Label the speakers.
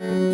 Speaker 1: you